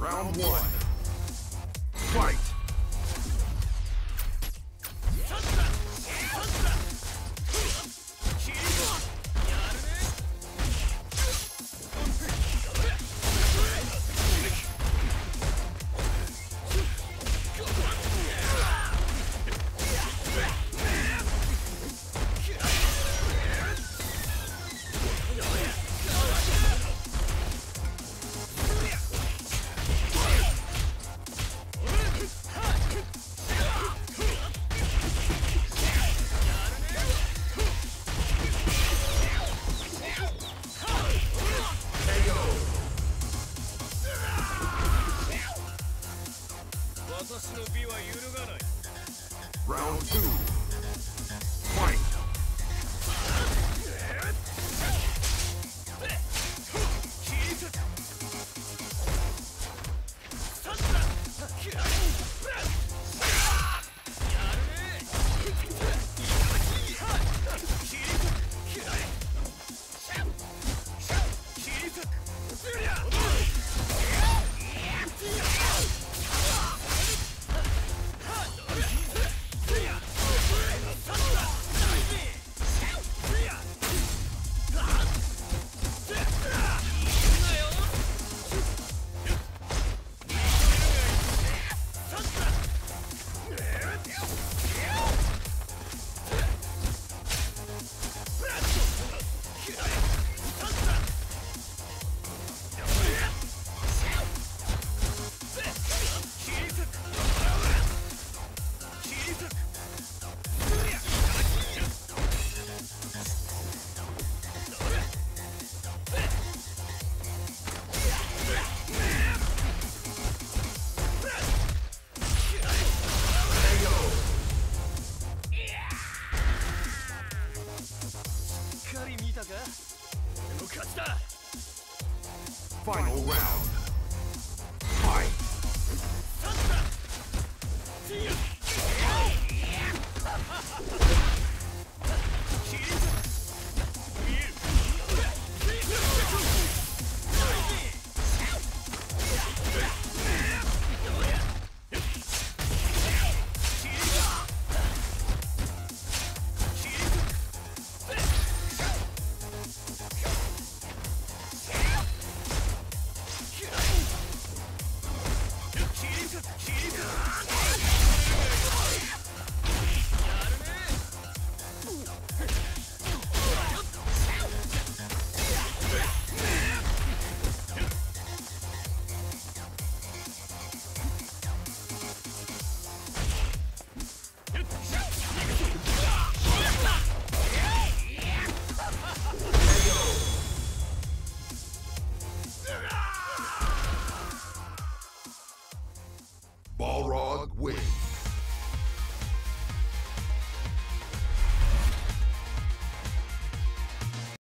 Round one. Fight! 私の美は揺るがない。Round 2し Final round.